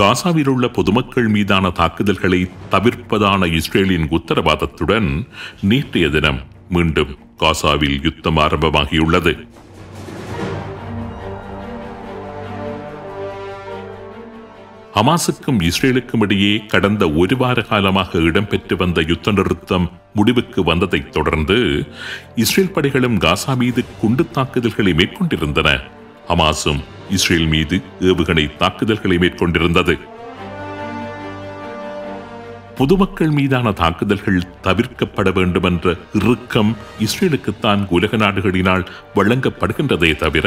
காசாவில் உள்ள பொதுமக்கள் மீதான தாக்குதல்களை தவிர்ப்பதான இஸ்ரேலின் உத்தரவாதத்துடன் நேற்றைய தினம் மீண்டும் காசாவில் யுத்தம் ஆரம்பமாகியுள்ளது. ஹமாஸுக்கும் இஸ்ரேலுக்கும் இடையே கடந்த ஒரு வார காலமாக இடம்பெற்று வந்த யுத்த நிறுத்தம் முடிவுக்கு வந்ததைத் தொடர்ந்து இஸ்ரேல் படைகளும் காசா மீது குண்டு தாக்குதல்களை மேற்கொண்டிருந்தன. ஹமாஸும் இஸ்ரேல் மீது ஏவுகணை தாக்குதல்களை மேற்கொண்டிருந்தது. பொதுமக்கள் மீதான தாக்குதல்கள் தவிர்க்கப்பட வேண்டும் என்ற இறுக்கம் இஸ்ரேலுக்குத்தான் உலக நாடுகளினால் வழங்கப்படுகின்றதே தவிர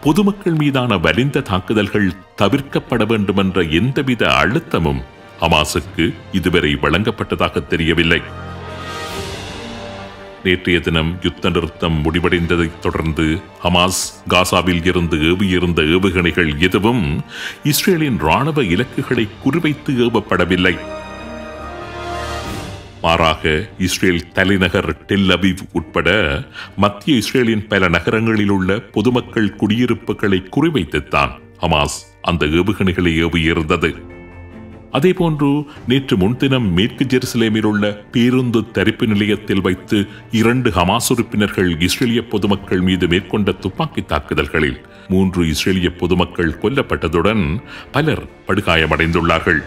பொதுமக்கள் மீதான வலிந்த தாக்குதல்கள் தவிர்க்கப்பட வேண்டும் என்ற எந்தவித அழுத்தமும் அமாசுக்கு இதுவரை வழங்கப்பட்டதாக தெரியவில்லை. நேற்றைய தினம் யுத்த நிறுத்தம் முடிவடைந்ததைத் தொடர்ந்து ஹமாஸ் காசாவில் இருந்து ஏவியிருந்த ஏவுகணைகள் எதுவும் இஸ்ரேலின் ராணுவ இலக்குகளை குறிவைத்து ஏவப்படவில்லை. மாறாக இஸ்ரேல் தலைநகர் டெல் அபிவ் உட்பட மத்திய இஸ்ரேலின் பல நகரங்களில் உள்ள பொதுமக்கள் குடியிருப்புகளை குறிவைத்துத்தான் ஹமாஸ் அந்த ஏவுகணைகளை ஏவியிருந்தது. அதேபோன்று நேற்று முன்தினம் மேற்கு ஜெருசலேமில் உள்ள பேருந்து தரிப்பு நிலையத்தில் வைத்து இரண்டு ஹமாஸ் உறுப்பினர்கள் இஸ்ரேலிய பொதுமக்கள் மீது மேற்கொண்ட துப்பாக்கி தாக்குதல்களில் மூன்று இஸ்ரேலிய பொதுமக்கள் கொல்லப்பட்டதுடன் பலர் படுகாயமடைந்துள்ளார்கள்.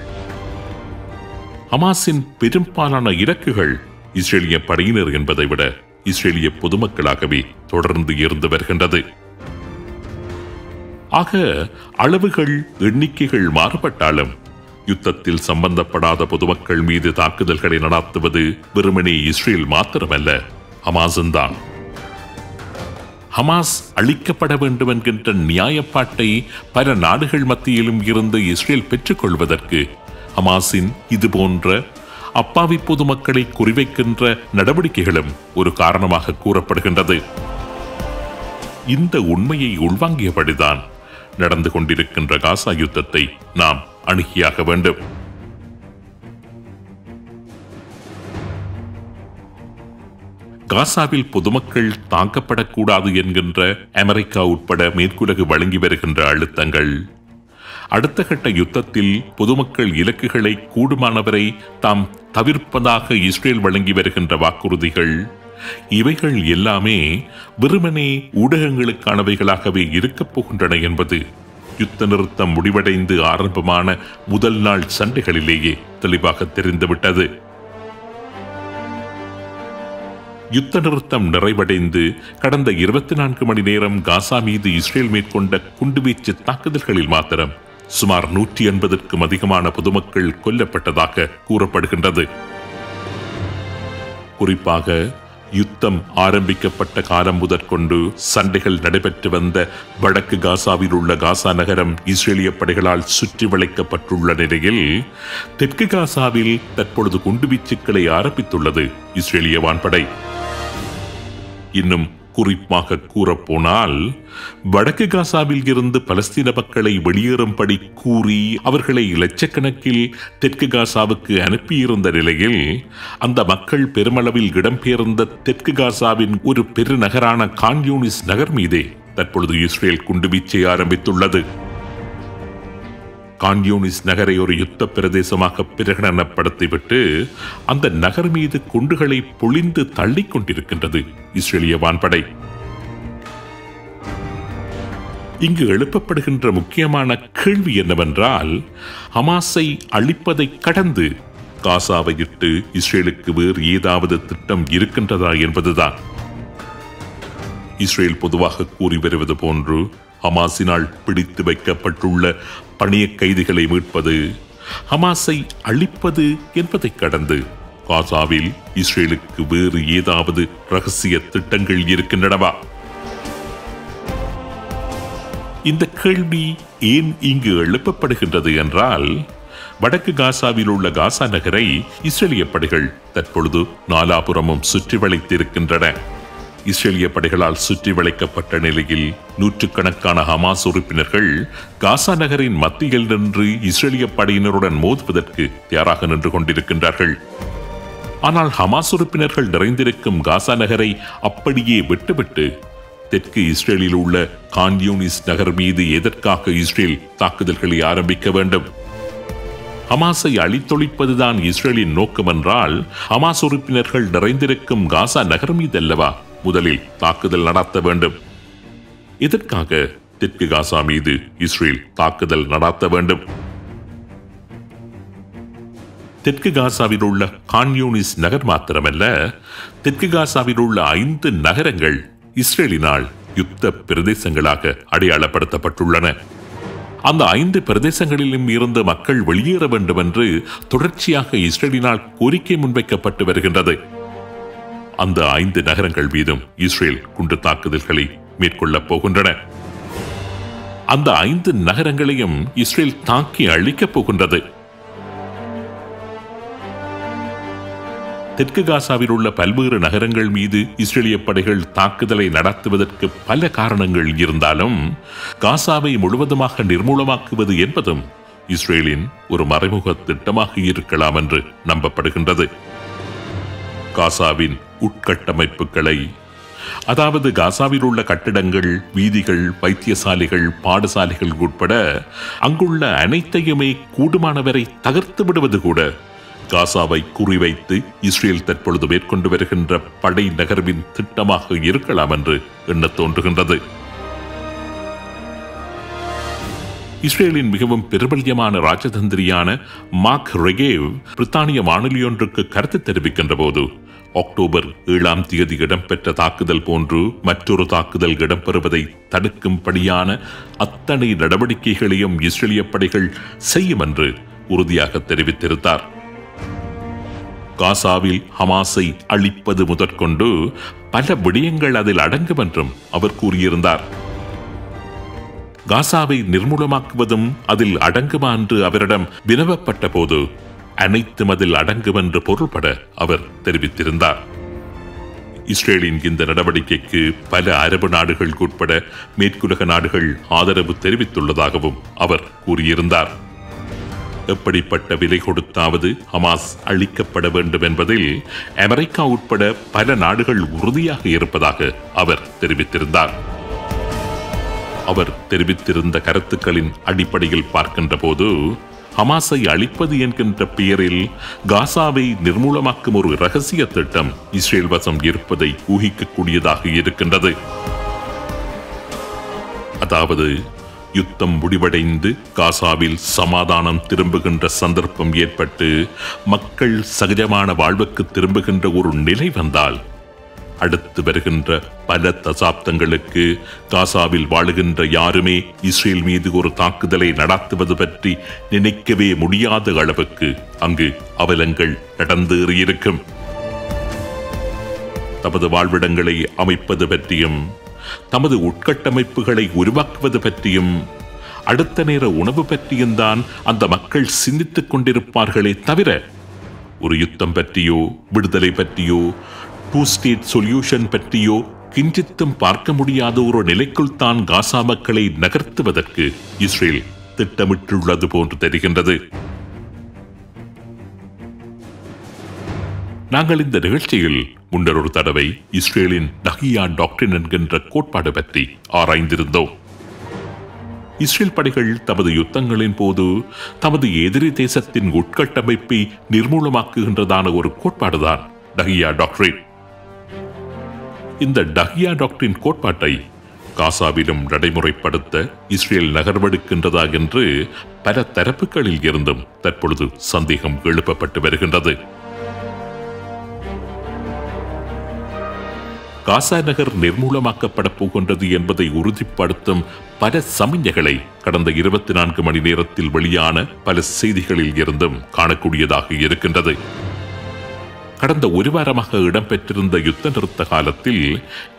ஹமாஸின் பெரும்பாலான இலக்குகள் இஸ்ரேலிய படையினர் என்பதை விட இஸ்ரேலிய பொதுமக்களாகவே தொடர்ந்து இருந்து வருகின்றது. ஆக அளவுகள் எண்ணிக்கைகள் மாறுபட்டாலும் யுத்தத்தில் சம்பந்தப்படாத பொதுமக்கள் மீது தாக்குதல்களை நடாத்துவது வெறுமனே இஸ்ரேல் மாத்திரமல்ல ஹமாஸும் தான். ஹமாஸ் அழிக்கப்பட வேண்டும் என்கின்ற நியாயப்பாட்டை பல நாடுகள் மத்தியிலும் இருந்து இஸ்ரேல் பெற்றுக்கொள்வதற்கு ஹமாஸின் இது போன்ற அப்பாவி பொதுமக்களை குறிவைக்கின்ற நடவடிக்கைகளும் ஒரு காரணமாக கூறப்படுகின்றது. இந்த உண்மையை உள்வாங்கியபடிதான் நடந்து கொண்டிருக்கின்ற காசா யுத்தத்தை நாம் அணுகியாக வேண்டும். காசாவில் பொதுமக்கள் தாக்கப்படக்கூடாது என்கின்ற அமெரிக்கா உட்பட மேற்குலகு வழங்கி வருகின்ற அழுத்தங்கள். அடுத்த கட்ட யுத்தத்தில் பொதுமக்கள் இலக்குகளை கூடுமானவரை தாம் தவிர்ப்பதாக இஸ்ரேல் வழங்கி வருகின்ற வாக்குறுதிகள். இவைகள் எல்லாமே வெறுமனே ஊடகங்களுக்கானவைகளாகவே இருக்கப் போகின்றன என்பது யுத்த நிறுத்தம் முடிவடைந்து ஆரம்பமான முதல் நாள் சண்டைகளிலேயே தெளிவாக தெரிந்துவிட்டது. யுத்த நிறுத்தம் நிறைவடைந்து கடந்த இருபத்தி நான்கு மணி நேரம் காசா மீது இஸ்ரேல் மேற்கொண்ட குண்டுவீச்சு தாக்குதல்களில் மாத்திரம் சுமார் நூற்றி எண்பதற்கும் அதிகமான பொதுமக்கள் கொல்லப்பட்டதாக கூறப்படுகின்றது. குறிப்பாக யுத்தம் ஆரம்பிக்கப்பட்ட காலம் முதற்கொண்டு சண்டைகள் நடைபெற்று வந்த வடக்கு காசாவில் உள்ள காசா நகரம் இஸ்ரேலிய படைகளால் சுற்றி வளைக்கப்பட்டுள்ள நிலையில் தெற்கு காசாவில் தற்பொழுது குண்டுவீச்சுக்களை ஆரம்பித்துள்ளது இஸ்ரேலிய வான்படை. இன்னும் குறிப்பாக கூறப்போனால் வடக்கு காசாவில் இருந்து பலஸ்தீன மக்களை வெளியேறும்படி கூறி அவர்களை லட்சக்கணக்கில் தெற்கு காசாவுக்கு அனுப்பியிருந்த நிலையில் அந்த மக்கள் பெருமளவில் இடம்பெயர்ந்த தெற்கு காசாவின் ஒரு பெருநகரான கான்யூனிஸ் நகர் மீதே தற்பொழுது இஸ்ரேல் குண்டுவீச்சை ஆரம்பித்துள்ளது. கான்யூனிஸ் நகரை ஒரு யுத்த பிரதேசமாக பிரகடனப்படுத்திவிட்டு அந்த நகர் மீது குண்டுகளை பொழிந்து தள்ளிக் கொண்டிருக்கின்றது இஸ்ரேலிய வான்படை. இங்கு எழுப்பப்படுகின்ற முக்கியமான கேள்வி என்னவென்றால் ஹமாஸை அழிப்பதை கடந்து காசாவை இட்டு இஸ்ரேலுக்கு வேறு ஏதாவது திட்டம் இருக்கின்றதா என்பதுதான். இஸ்ரேல் பொதுவாக கூறி வருவது போன்று ஹமாஸினால் பிடித்து வைக்கப்பட்டுள்ள பணிய கைதிகளை மீட்பது ஹமாஸை அழிப்பது என்பதை கடந்து காசாவில் இஸ்ரேலுக்கு வேறு ஏதாவது ரகசிய திட்டங்கள் இருக்கின்றனவா? இந்த கேள்வி ஏன் இங்கு எழுப்பப்படுகின்றது என்றால் வடக்கு காசாவில் உள்ள காசா நகரை இஸ்ரேலிய படைகள் தற்பொழுது நாலாபுரமும் சுற்றி வளைத்திருக்கின்றன இஸ்ரேலிய படைகளால் சுற்றி வளைக்கப்பட்ட நிலையில் நூற்றுக்கணக்கான ஹமாஸ் உறுப்பினர்கள் காசா நகரின் மத்தியில் நின்று இஸ்ரேலிய படையினருடன் மோதுவதற்கு தயாராக நின்று கொண்டிருக்கின்றார்கள். ஆனால் ஹமாஸ் உறுப்பினர்கள் நிறைந்திருக்கும் காசா நகரை அப்படியே விட்டுவிட்டு தெற்கு இஸ்ரேலில் உள்ள கான்யூனிஸ் நகர் மீது எதற்காக இஸ்ரேல் தாக்குதல்களை ஆரம்பிக்க வேண்டும்? ஹமாஸை அழித்தொழிப்பதுதான் இஸ்ரேலின் நோக்கம் என்றால் ஹமாஸ் உறுப்பினர்கள் நிறைந்திருக்கும் காசா நகரம் மீதல்லவா? முதலில் தாக்குதல் நடத்த வேண்டும். இதற்காக தெற்கு காசா மீது இஸ்ரேல் தாக்குதல் நடத்த வேண்டும். தெற்கு காசாவில் உள்ள கான்யூனிஸ் நகர் மாத்திரமல்ல தெற்கு காசாவில் உள்ள ஐந்து நகரங்கள் இஸ்ரேலினால் யுத்த பிரதேசங்களாக அடையாளப்படுத்தப்பட்டுள்ளன. அந்த ஐந்து பிரதேசங்களிலும் இருந்து மக்கள் வெளியேற வேண்டும் என்று தொடர்ச்சியாக இஸ்ரேலினால் கோரிக்கை முன்வைக்கப்பட்டு வருகின்றது. அந்த ஐந்து நகரங்கள் மீதும் இஸ்ரேல் குண்டு தாக்குதல்களை மேற்கொள்ளப் போகின்றன. அந்த ஐந்து நகரங்களையும் இஸ்ரேல் தாக்கி அழிக்கப் போகின்றது. தெற்கு காசாவில் உள்ள பல்வேறு நகரங்கள் மீது இஸ்ரேலிய படைகள் தாக்குதலை நடத்துவதற்கு பல காரணங்கள் இருந்தாலும் காசாவை முழுவதுமாக நிர்மூலமாக்குவது என்பதும் இஸ்ரேலின் ஒரு மறைமுக திட்டமாக இருக்கலாம் என்று நம்பப்படுகின்றது. காசாவின் உட்கட்டமைப்புகளை. அதாவது காசாவில் உள்ள கட்டிடங்கள் வீதிகள் வைத்தியசாலைகள் பாடசாலைகள் உட்பட அங்குள்ள அனைத்தையுமே கூடுமானவரை தகர்த்து விடுவது கூட காசாவை குறிவைத்து இஸ்ரேல் தற்பொழுது மேற்கொண்டு வருகின்ற படை நகர்வின் திட்டமாக இருக்கலாம் என்று எண்ணத் தோன்றுகின்றது. இஸ்ரேலின் மிகவும் பிரபல்யமான ராஜதந்திரியான மார்க் ரெகேவ் பிரித்தானிய வானொலியொன்றுக்கு கருத்து தெரிவிக்கின்ற போது அக்டோபர் ஏழாம் தேதி இடம்பெற்ற தாக்குதல் போன்று மற்றொரு தாக்குதல் இடம்பெறுவதை தடுக்கும்படியான அத்தனை நடவடிக்கைகளையும் இஸ்ரேலிய படைகள் செய்யும் என்று உறுதியாக தெரிவித்திருந்தார். காசாவில் ஹமாஸை அழிப்பது முதற்கொண்டு பல விடயங்கள் அதில் அடங்கும் என்றும் அவர் கூறியிருந்தார். காசாவை நிர்மூலமாக்குவதும் அதில் அடங்குமா என்று அவரிடம் வினவப்பட்ட போது அனைத்தும் அதில் அடங்கும் என்று பொருள்பட அவர் தெரிவித்திருந்தார். இஸ்ரேலின் இந்த நடவடிக்கைக்கு பல அரபு நாடுகள் உட்பட மேற்குலக நாடுகள் ஆதரவு தெரிவித்துள்ளதாகவும் அவர் கூறியிருந்தார். எப்படிப்பட்ட விலை கொடுத்தாவது ஹமாஸ் அழிக்கப்பட வேண்டும் என்பதில் அமெரிக்கா உட்பட பல நாடுகள் உறுதியாக இருப்பதாக அவர் தெரிவித்திருந்தார். அவர் தெரிவித்திருந்த கருத்துக்களின் அடிப்படையில் பார்க்கின்ற போது ஹமாஸை அழிப்பது என்கின்ற பெயரில் காசாவை நிர்மூலமாக்கும் ஒரு ரகசிய திட்டம் இஸ்ரேல் வசம் இருப்பதை ஊகிக்கக்கூடியதாக இருக்கின்றது. அதாவது யுத்தம் முடிவடைந்து காசாவில் சமாதானம் திரும்புகின்ற சந்தர்ப்பம் ஏற்பட்டு மக்கள் சகஜமான வாழ்வுக்கு திரும்புகின்ற ஒரு நிலை வந்தால் அடுத்து வருகின்ற பல தசாப்தங்களுக்கு காசாவில் வாழுகின்ற யாருமே இஸ்ரேல் மீது ஒரு தாக்குதலை நடத்துவது பற்றி நினைக்கவே முடியாத அளவுக்கு அங்கு அவலங்கள் நடந்தேறியிருக்கும். தமது வாழ்விடங்களை அமைப்பது பற்றியும் தமது உட்கட்டமைப்புகளை உருவாக்குவது பற்றியும் அடுத்த நேர உணவு பற்றியும் தான் அந்த மக்கள் சிந்தித்துக் கொண்டிருப்பார்களே தவிர ஒரு யுத்தம் பற்றியோ விடுதலை பற்றியோ டூ ஸ்டேட் சொல்யூஷன் பற்றியோ கிஞ்சித்தும் பார்க்க முடியாத ஒரு நிலைக்குள் தான் காசா மக்களை நகர்த்துவதற்கு இஸ்ரேல் திட்டமிட்டுள்ளது போன்று தெரிகின்றது. நாங்கள் இந்த நிகழ்ச்சியில் முன்னர் ஒரு தடவை இஸ்ரேலின் டஹியா டாக்டின் என்கின்ற கோட்பாடு பற்றி ஆராய்ந்திருந்தோம். இஸ்ரேல் படைகள் தமது யுத்தங்களின் போது தமது எதிரி தேசத்தின் உட்கட்டமைப்பை நிர்மூலமாக்குகின்றதான ஒரு கோட்பாடுதான் டஹியா டாக்டரின் இந்த டஹியா டாக்டரின் கோட்பாட்டை காசாவிலும் நடைமுறைப்படுத்த இஸ்ரேல் நகர்வெடுக்கின்றதா என்று பல தரப்புகளில் இருந்தும் தற்பொழுது சந்தேகம் எழுப்பப்பட்டு வருகின்றது. காசா நகர் நிர்மூலமாக்கப்பட போகின்றது என்பதை உறுதிப்படுத்தும் பல சமிஞ்சைகளை கடந்த இருபத்தி நான்கு மணி நேரத்தில் வெளியான பல செய்திகளில் இருந்தும் காணக்கூடியதாக இருக்கின்றது. கடந்த ஒரு வாரமாக இடம்பெற்றிருந்த யுத்த நிறுத்த காலத்தில்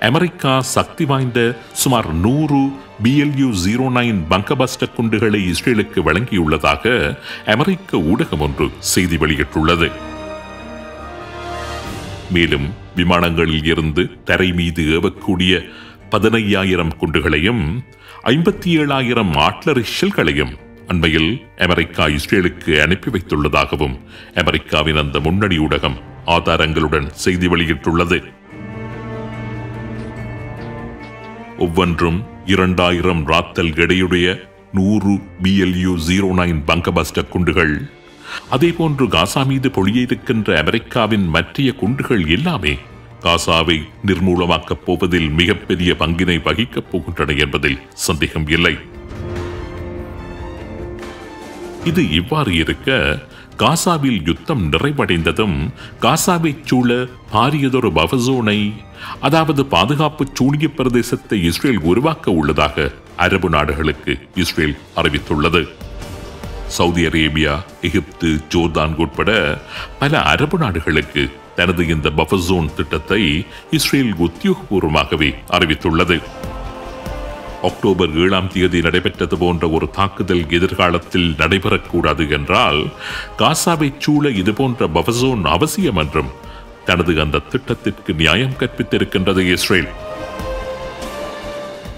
அமெரிக்கா சக்தி வாய்ந்த சுமார் நூறு பிஎல்யூ ஜீரோ நைன் பங்கபஸ்ட குண்டுகளை இஸ்ரேலுக்கு வழங்கியுள்ளதாக அமெரிக்க ஊடகம் ஒன்று செய்தி வெளியிட்டுள்ளது. மேலும் விமானங்களில் இருந்து தரை மீது ஏவக்கூடிய பதினையாயிரம் குண்டுகளையும் ஐம்பத்தி ஏழாயிரம் ஆட்லரி ஷெல்களையும் அண்மையில் அமெரிக்கா இஸ்ரேலுக்கு அனுப்பி வைத்துள்ளதாகவும் அமெரிக்காவின் அந்த முன்னணி ஊடகம் ஆதாரங்களுடன் செய்தி வெளியிட்டுள்ளது. ஒவ்வொன்றும் இரண்டாயிரம் ராத்தல் எடையுடைய நூறு பிஎல்யூ ஜீரோ நைன் பங்கபஸ்ட குண்டுகள். அதேபோன்று காசா மீது பொழியிருக்கின்ற அமெரிக்காவின் மற்றைய குண்டுகள் எல்லாமே காசாவை நிர்மூலமாக்கப் போவதில் மிகப்பெரிய பங்கினை வகிக்கப் போகின்றன என்பதில் சந்தேகம் இல்லை. இது இவ்வாறு இருக்க காசாவில் யுத்தம் நிறைவடைந்ததும் காசாவை சூழ பாரியதொரு பவசோனை அதாவது பாதுகாப்பு சூனிய பிரதேசத்தை இஸ்ரேல் உருவாக்க உள்ளதாக அரபு நாடுகளுக்கு இஸ்ரேல் அறிவித்துள்ளது. சவுதி அரேபியா எகிப்து ஜோர்தான் உட்பட பல அரபு நாடுகளுக்கு தனது இந்த பஃபர் ஜோன் திட்டத்தை இஸ்ரேல் உத்தியோகபூர்வமாகவே அறிவித்துள்ளது. அக்டோபர் ஏழாம் தேதி நடைபெற்றது போன்ற ஒரு தாக்குதல் எதிர்காலத்தில் நடைபெறக்கூடாது என்றால் காசாவை சூழ இதுபோன்ற பஃபர் அவசியம் என்றும் தனது அந்த திட்டத்திற்கு நியாயம் கற்பித்திருக்கின்றது இஸ்ரேல்.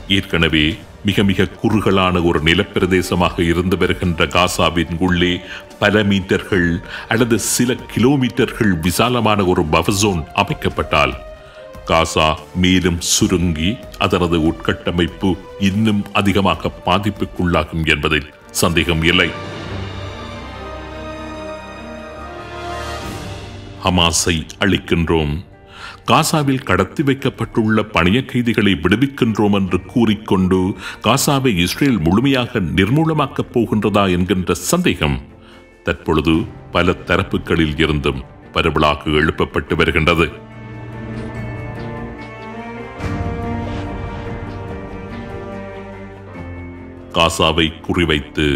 ஏற்கனவே மிக மிக குறுகலான ஒரு நிலப்பிரதேசமாக இருந்து வருகின்ற காசாவின் உள்ளே பல மீட்டர்கள் அல்லது சில கிலோமீட்டர்கள் விசாலமான ஒரு பஃபசோன் அமைக்கப்பட்டால் காசா மேலும் சுருங்கி அதனது உட்கட்டமைப்பு இன்னும் அதிகமாக பாதிப்புக்குள்ளாகும் என்பதில் சந்தேகம் இல்லை. ஹமாஸை அளிக்கின்றோம் காசாவில் கடத்தி வைக்கப்பட்டுள்ள பணிய கைதிகளை விடுவிக்கின்றோம் என்று கூறிக்கொண்டு காசாவை இஸ்ரேல் முழுமையாக நிர்மூலமாக்கப் போகின்றதா என்கின்ற சந்தேகம் தற்பொழுது பல தரப்புகளில் இருந்தும் பரவலாக எழுப்பப்பட்டு வருகின்றது. காசாவை குறிவைத்து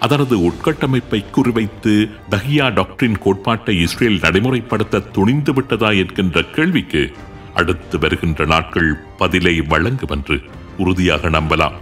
அதனது உட்கட்டமைப்பை குறிவைத்து தஹியா டாக்டரின் கோட்பாட்டை இஸ்ரேல் நடைமுறைப்படுத்த துணிந்து விட்டதா என்கின்ற கேள்விக்கு அடுத்து வருகின்ற நாட்கள் பதிலை வழங்கும் என்று உறுதியாக நம்பலாம்.